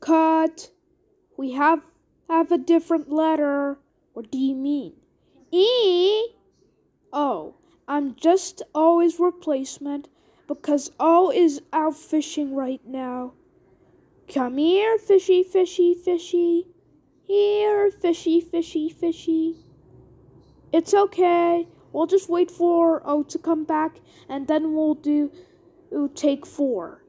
Cut. We have have a different letter. What do you mean? E. Oh, I'm just always replacement because O is out fishing right now. Come here, fishy, fishy, fishy. Here, fishy, fishy, fishy. It's okay. We'll just wait for O to come back and then we'll do take four.